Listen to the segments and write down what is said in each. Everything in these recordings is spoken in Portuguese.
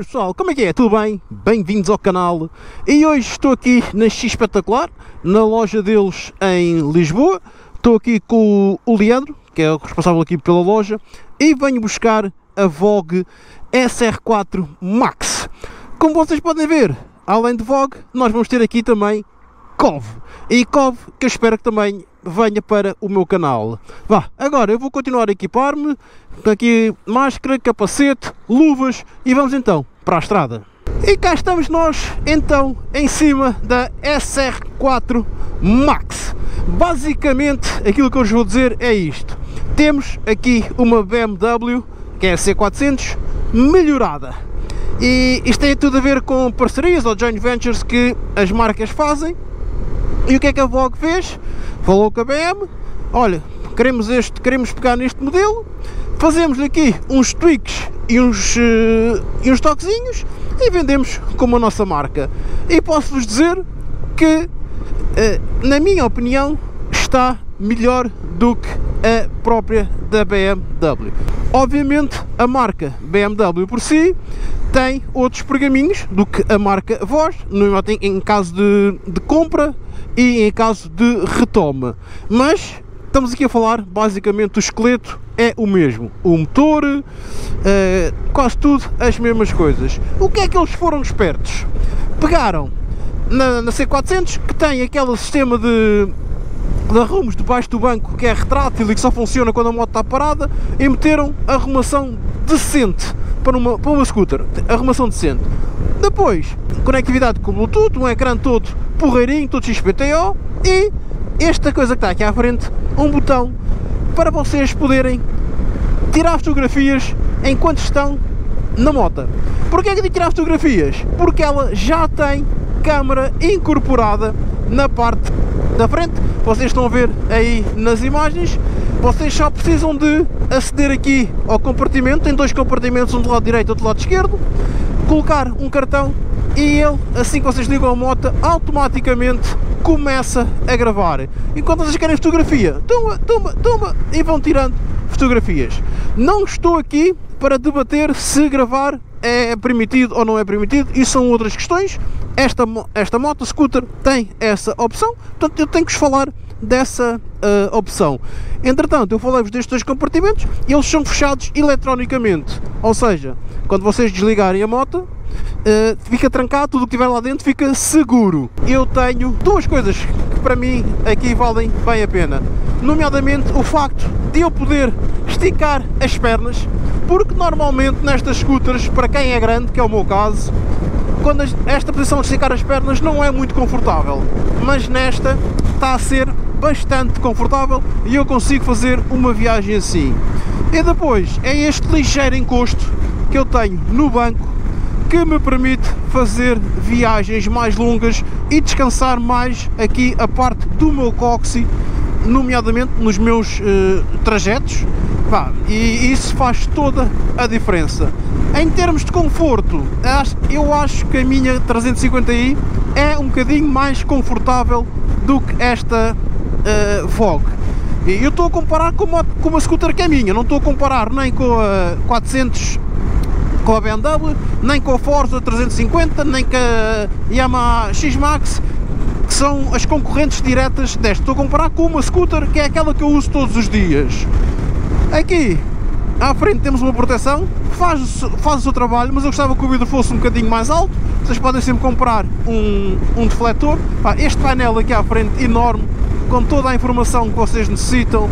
Boas pessoal, como é que é? Tudo bem? Bem-vindos ao canal e hoje estou aqui na X Espetacular, na loja deles em Lisboa. Estou aqui com o Leandro, que é o responsável aqui pela loja, e venho buscar a Vogue SR4 Max. Como vocês podem ver, além de Vogue, nós vamos ter aqui também COV. E COV que eu espero que também venha para o meu canal. Vá, agora eu vou continuar a equipar-me. Aqui máscara, capacete, luvas e vamos então para a estrada. E cá estamos nós então em cima da SR4 Max. Basicamente aquilo que eu vos vou dizer é isto. Temos aqui uma BMW que é a C400 melhorada. E isto tem tudo a ver com parcerias ou joint ventures que as marcas fazem. E o que é que a Vogue fez? Falou com a BM, olha, queremos, este, queremos pegar neste modelo, fazemos aqui uns tweaks e uns, uh, e uns toquezinhos e vendemos como a nossa marca. E posso-vos dizer que, uh, na minha opinião, está melhor do que a própria da BMW. Obviamente, a marca BMW por si tem outros pergaminhos do que a marca Voz, em caso de, de compra e em caso de retoma. Mas estamos aqui a falar basicamente o esqueleto é o mesmo, o motor, uh, quase tudo as mesmas coisas. O que é que eles foram espertos? Pegaram na, na C400 que tem aquele sistema de de arrumos debaixo do banco que é retrátil e que só funciona quando a moto está parada e meteram arrumação decente para uma, para uma scooter, arrumação decente. Depois, conectividade com Bluetooth, um ecrã todo porreirinho, todo XPTO e esta coisa que está aqui à frente, um botão para vocês poderem tirar fotografias enquanto estão na moto. Porquê é que de tirar fotografias? Porque ela já tem câmera incorporada na parte da frente. Vocês estão a ver aí nas imagens. Vocês só precisam de aceder aqui ao compartimento. Tem dois compartimentos, um do lado direito e outro do lado esquerdo. Colocar um cartão e ele, assim que vocês ligam a moto, automaticamente começa a gravar. Enquanto vocês querem fotografia, toma, toma, toma e vão tirando fotografias. Não estou aqui para debater se gravar é permitido ou não é permitido, isso são outras questões. Esta, esta moto scooter tem essa opção, portanto eu tenho que vos falar dessa uh, opção. Entretanto, eu falei-vos destes dois compartimentos eles são fechados eletronicamente, ou seja, quando vocês desligarem a moto, Uh, fica trancado, tudo o que tiver lá dentro fica seguro. Eu tenho duas coisas que para mim aqui valem bem a pena, nomeadamente o facto de eu poder esticar as pernas, porque normalmente nestas scooters, para quem é grande, que é o meu caso, quando esta posição de esticar as pernas não é muito confortável, mas nesta está a ser bastante confortável e eu consigo fazer uma viagem assim. E depois é este ligeiro encosto que eu tenho no banco que me permite fazer viagens mais longas e descansar mais aqui a parte do meu cóccix, nomeadamente nos meus uh, trajetos, Pá, e isso faz toda a diferença. Em termos de conforto, eu acho que a minha 350i é um bocadinho mais confortável do que esta uh, Vogue. E eu estou a comparar com uma, com uma scooter que é minha, não estou a comparar nem com a 400 com a BMW, nem com a Forza 350, nem com a Yamaha X-Max, que são as concorrentes diretas desta. Estou a comparar com uma scooter que é aquela que eu uso todos os dias. Aqui à frente temos uma proteção, faz, faz o seu trabalho, mas eu gostava que o vidro fosse um bocadinho mais alto. Vocês podem sempre comprar um, um defletor. Este painel aqui à frente enorme, com toda a informação que vocês necessitam,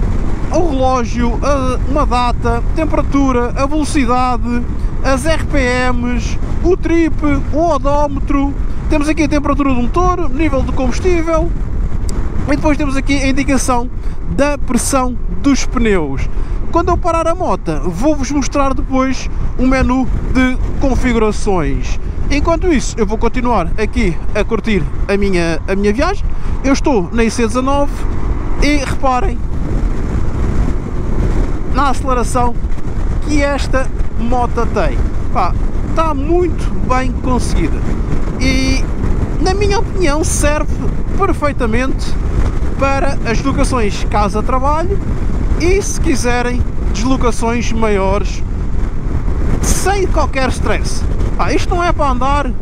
o relógio, uma data, temperatura, a velocidade, as RPMs, o trip, o odómetro, temos aqui a temperatura do motor, nível de combustível e depois temos aqui a indicação da pressão dos pneus. Quando eu parar a moto, vou-vos mostrar depois um menu de configurações. Enquanto isso, eu vou continuar aqui a curtir a minha, a minha viagem. Eu estou na IC19 e reparem na aceleração que esta moto tem. Pá, está muito bem conseguida e, na minha opinião, serve perfeitamente para as locações casa-trabalho e, se quiserem, deslocações maiores sem qualquer stress. Ah, isto não é para andar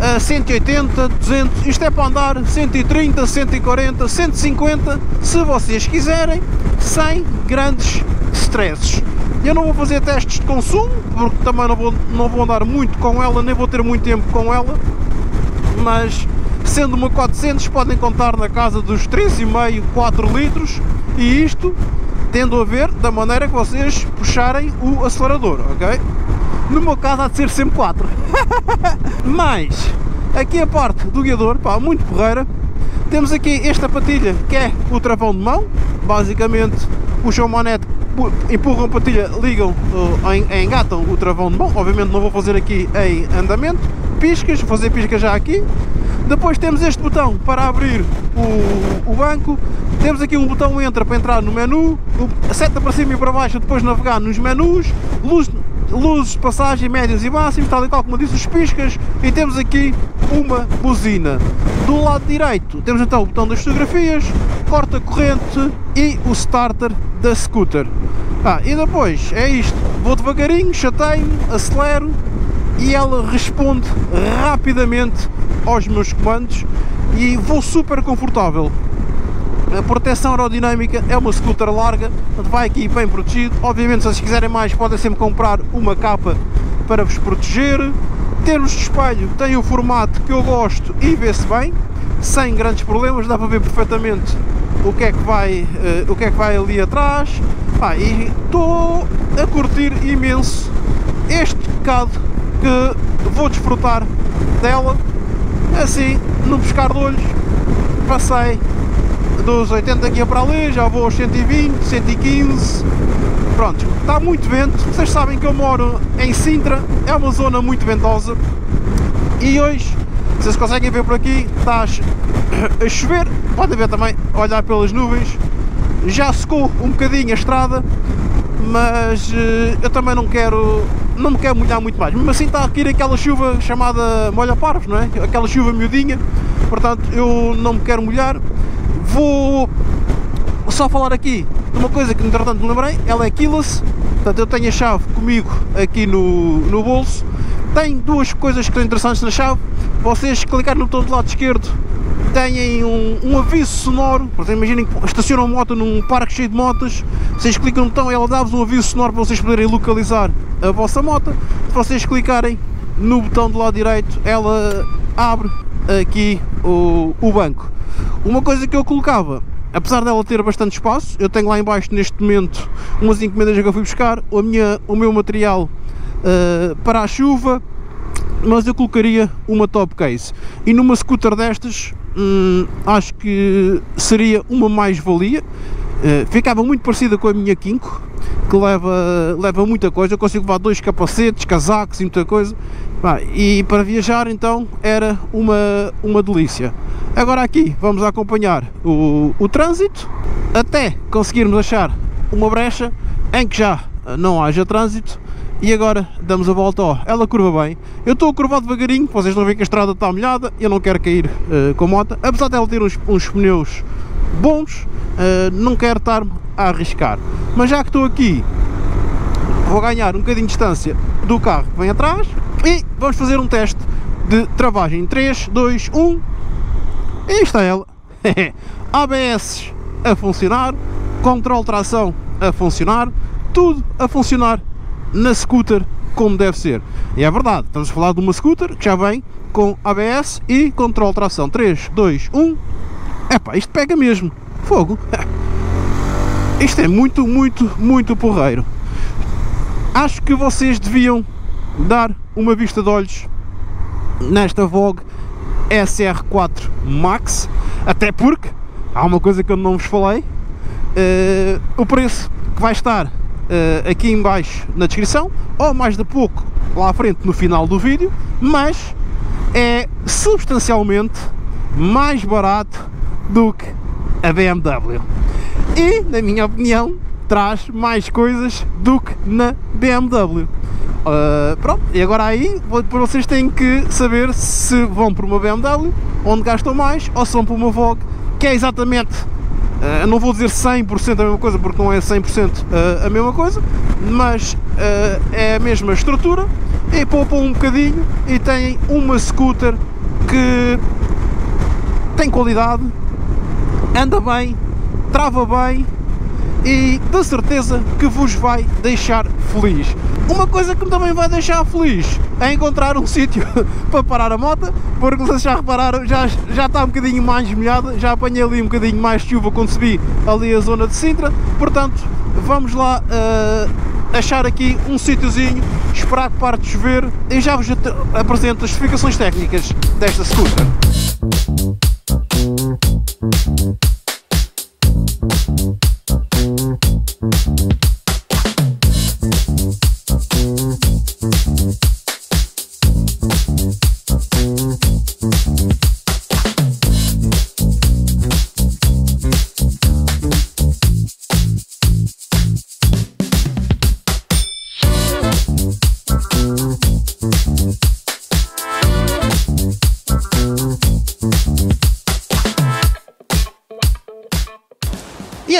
a 180, 200, isto é para andar 130, 140, 150, se vocês quiserem, sem grandes stresses. Eu não vou fazer testes de consumo, porque também não vou, não vou andar muito com ela, nem vou ter muito tempo com ela, mas sendo uma 400 podem contar na casa dos 3,5, 4 litros. E isto tendo a ver da maneira que vocês puxarem o acelerador, ok? No meu caso há de ser sempre 4 mas aqui a parte do guiador, pá, muito porreira. Temos aqui esta patilha que é o travão de mão. Basicamente puxam a manete empurram a patilha, ligam, uh, engatam o travão de mão. Obviamente não vou fazer aqui em andamento. Piscas, vou fazer piscas já aqui. Depois temos este botão para abrir o, o banco. Temos aqui um botão entra para entrar no menu, seta para cima e para baixo depois navegar nos menus, luz, luzes passagem médios e máximos, tal e qual como disse os piscas, e temos aqui uma buzina. Do lado direito temos então o botão das fotografias, corta corrente e o starter da scooter. Ah, e depois é isto, vou devagarinho, chateio, acelero e ela responde rapidamente aos meus comandos e vou super confortável. A proteção aerodinâmica é uma scooter larga, vai aqui bem protegido. Obviamente, se vocês quiserem mais, podem sempre comprar uma capa para vos proteger. Termos de espelho tem o formato que eu gosto e vê-se bem, sem grandes problemas, dá para ver perfeitamente o que é que vai, uh, o que é que vai ali atrás. Ah, e estou a curtir imenso este bocado que vou desfrutar dela assim, no pescar de olhos, passei dos 80 aqui para ali, já vou aos 120, 115, pronto, está muito vento, vocês sabem que eu moro em Sintra, é uma zona muito ventosa, e hoje, vocês conseguem ver por aqui, está a chover, podem ver também, olhar pelas nuvens, já secou um bocadinho a estrada, mas eh, eu também não quero não me quero molhar muito mais, mesmo assim está a cair aquela chuva chamada molha parvos, não é? Aquela chuva miudinha, portanto eu não me quero molhar. Vou só falar aqui de uma coisa que entretanto me lembrei, ela é keyless, portanto eu tenho a chave comigo aqui no, no bolso. Tem duas coisas que estão interessantes na chave, vocês clicarem no botão do lado esquerdo têm um, um aviso sonoro, portanto, imaginem que estacionam moto num parque cheio de motas, vocês clicam no botão ela dá-vos um aviso sonoro para vocês poderem localizar a vossa moto, se vocês clicarem no botão do lado direito ela abre aqui o, o banco. Uma coisa que eu colocava, apesar dela ter bastante espaço, eu tenho lá embaixo neste momento umas encomendas que eu fui buscar, a minha, o meu material uh, para a chuva, mas eu colocaria uma top case. E numa scooter destas, hum, acho que seria uma mais-valia. Uh, ficava muito parecida com a minha Kinko, que leva, leva muita coisa. Eu consigo levar dois capacetes, casacos e muita coisa. E para viajar, então, era uma, uma delícia. Agora aqui vamos acompanhar o, o trânsito até conseguirmos achar uma brecha em que já não haja trânsito. E agora damos a volta, ó, ela curva bem, eu estou a curvar devagarinho, vocês não veem que a estrada está molhada, eu não quero cair uh, com a moto, apesar dela ter uns, uns pneus bons, uh, não quero estar a arriscar, mas já que estou aqui, vou ganhar um bocadinho de distância do carro que vem atrás e vamos fazer um teste de travagem, 3, 2, 1, e está ela, ABS a funcionar, controle tração a funcionar, tudo a funcionar na scooter como deve ser. E é verdade, estamos a falar de uma scooter que já vem com ABS e controle de tração. 3, 2, 1. Epá, isto pega mesmo. Fogo. Isto é muito, muito, muito porreiro. Acho que vocês deviam dar uma vista de olhos nesta Vogue SR4 Max, até porque há uma coisa que eu não vos falei, uh, o preço que vai estar uh, aqui em baixo na descrição ou mais de pouco lá à frente no final do vídeo mas é substancialmente mais barato do que a BMW e na minha opinião traz mais coisas do que na BMW uh, pronto, e agora aí vocês têm que saber se vão por uma BMW onde gastam mais ou se vão por uma Vogue que é exatamente Uh, não vou dizer 100% a mesma coisa porque não é 100% uh, eh, a mesma coisa, mas é a mesma estrutura, e poupam um bocadinho e têm uma scooter que tem qualidade, anda bem, trava bem e de certeza que vos vai deixar feliz. Uma coisa que me também vai deixar feliz é encontrar um sítio para parar a moto, porque já repararam, já, já está um bocadinho mais molhada, já apanhei ali um bocadinho mais de chuva quando subi ali a zona de Sintra, portanto vamos lá uh, achar aqui um sítiozinho, esperar que pare de chover e já vos apresento as especificações técnicas desta scooter.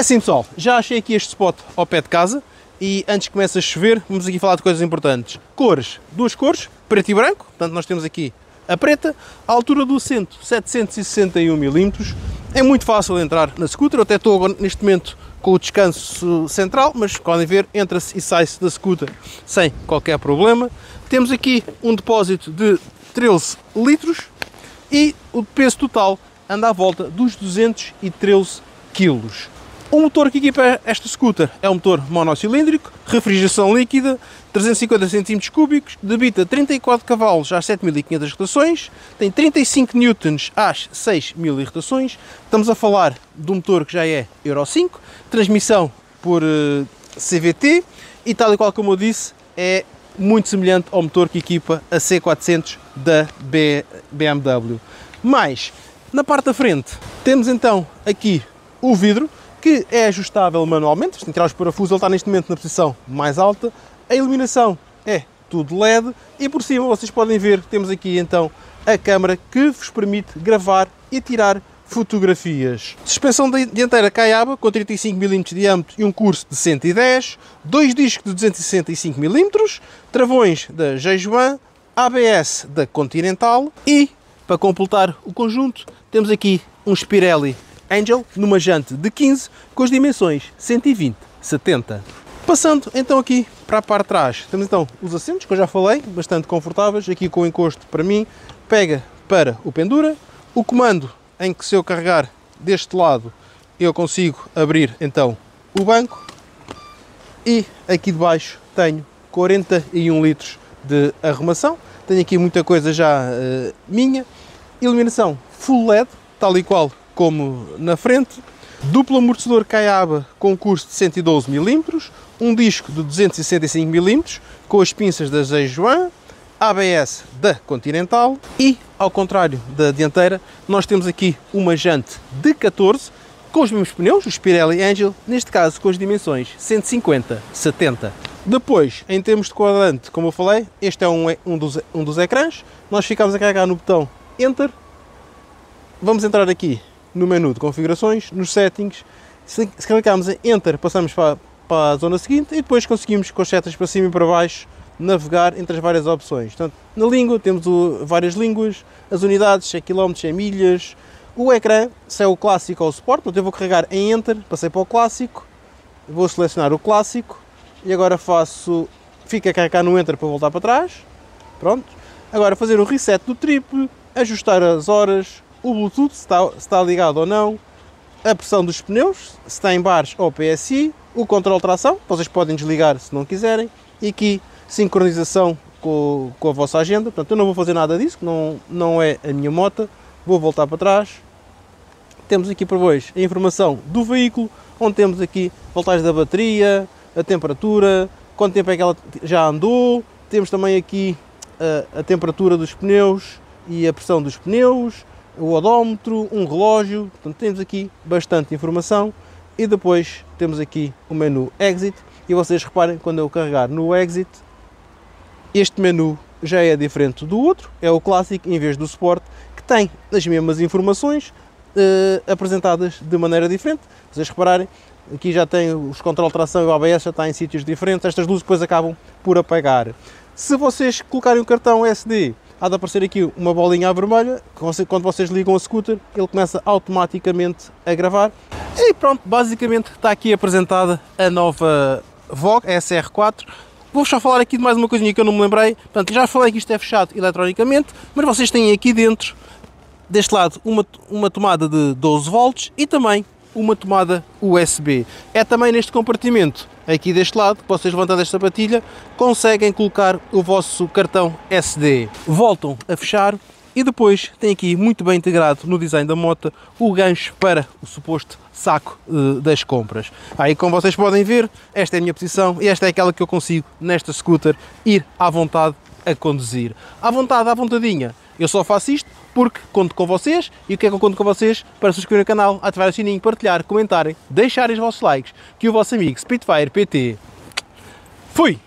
Assim pessoal, já achei aqui este spot ao pé de casa e antes que comece a chover, vamos aqui falar de coisas importantes. Cores, duas cores, preto e branco, portanto nós temos aqui a preta, a altura do centro 761 mm, é muito fácil entrar na scooter, eu até estou agora, neste momento com o descanso central, mas podem ver, entra-se e sai-se da scooter sem qualquer problema. Temos aqui um depósito de 13 litros e o peso total anda à volta dos 213 quilos. O motor que equipa esta scooter é um motor monocilíndrico, refrigeração líquida, 350 cm3, debita 34 cavalos às 7500 rotações, tem 35 newtons às 6000 rotações. Estamos a falar de um motor que já é Euro 5, transmissão por eh, CVT e tal e qual como eu disse, é muito semelhante ao motor que equipa a C400 da BMW. Mas, na parte da frente, temos então aqui o vidro, que é ajustável manualmente, que tirar os parafusos, ele está neste momento na posição mais alta. A iluminação é tudo LED e por cima vocês podem ver temos aqui então a câmera que vos permite gravar e tirar fotografias. Suspensão dianteira caiaba com 35mm de diâmetro e um curso de 110, dois discos de 265mm, travões da Jejuan, ABS da Continental e, para completar o conjunto, temos aqui um Spirelli Angel numa jante de 15 com as dimensões 120-70. Passando então aqui para a parte de trás, temos então os assentos que eu já falei, bastante confortáveis, aqui com o encosto para mim, pega para o pendura, o comando em que se eu carregar deste lado eu consigo abrir então o banco. E aqui debaixo tenho 41 litros de arrumação, tenho aqui muita coisa já uh, minha, iluminação full LED, tal e qual como na frente, duplo amortecedor Caiaba com curso de 112 mm, um disco de 265 mm com as pinças da Zhejiang, ABS da Continental e, ao contrário da dianteira, nós temos aqui uma jante de 14 com os mesmos pneus, os Pirelli Angel, neste caso com as dimensões 150-70. Depois, em termos de quadrante, como eu falei, este é um, um, dos, um dos ecrãs, nós ficamos a carregar no botão Enter, vamos entrar aqui no menu de configurações, nos settings, se, clicarmos em Enter passamos para, para a zona seguinte e depois conseguimos com as setas para cima e para baixo navegar entre as várias opções. Portanto, na língua temos o, várias línguas, as unidades, se é quilómetros, se é milhas, o ecrã, se é o clássico ou o Sport, portanto eu vou carregar em Enter, passei para o clássico, vou selecionar o clássico e agora faço, fica a carregar no Enter para voltar para trás, pronto. Agora fazer o reset do triplo, ajustar as horas, o Bluetooth, está, está ligado ou não, a pressão dos pneus, se está em bares ou PSI, o controle de tração, vocês podem desligar se não quiserem, e aqui sincronização com, com a vossa agenda, portanto eu não vou fazer nada disso, não, não é a minha moto, vou voltar para trás, temos aqui para vós a informação do veículo, onde temos aqui voltagem da bateria, a temperatura, quanto tempo é que ela já andou, temos também aqui a, a temperatura dos pneus e a pressão dos pneus, o odómetro, um relógio, portanto temos aqui bastante informação e depois temos aqui o menu Exit e vocês reparem quando eu carregar no Exit este menu já é diferente do outro, é o clássico em vez do Sport que tem as mesmas informações uh, apresentadas de maneira diferente. Vocês repararem, aqui já tem os controle de tração e o ABS já está em sítios diferentes, estas luzes depois acabam por apagar. Se vocês colocarem o cartão SD, há de aparecer aqui uma bolinha vermelha, quando vocês ligam o scooter, ele começa automaticamente a gravar. E pronto, basicamente está aqui apresentada a nova Vogue SR4. Vou só falar aqui de mais uma coisinha que eu não me lembrei. Portanto, já falei que isto é fechado eletronicamente, mas vocês têm aqui dentro, deste lado, uma, uma tomada de 12 volts e também uma tomada USB. É também neste compartimento, aqui deste lado, que vocês levantando esta patilha, conseguem colocar o vosso cartão SD. Voltam a fechar e depois tem aqui muito bem integrado no design da moto o gancho para o suposto saco uh, das compras. Aí como vocês podem ver, esta é a minha posição e esta é aquela que eu consigo nesta scooter ir à vontade a conduzir. À vontade, à vontadinha. Eu só faço isto porque conto com vocês e o que é que eu conto com vocês? Para subscrever o canal, ativar o sininho, partilhar, comentarem, deixarem os vossos likes, que o vosso amigo Spitfire PT. Fui!